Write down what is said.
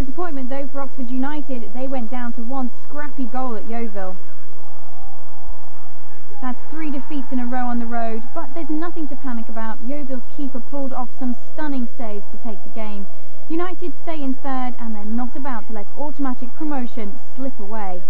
Disappointment though for Oxford United, they went down to one scrappy goal at Yeovil. That's three defeats in a row on the road, but there's nothing to panic about. Yeovil's keeper pulled off some stunning saves to take the game. United stay in third and they're not about to let automatic promotion slip away.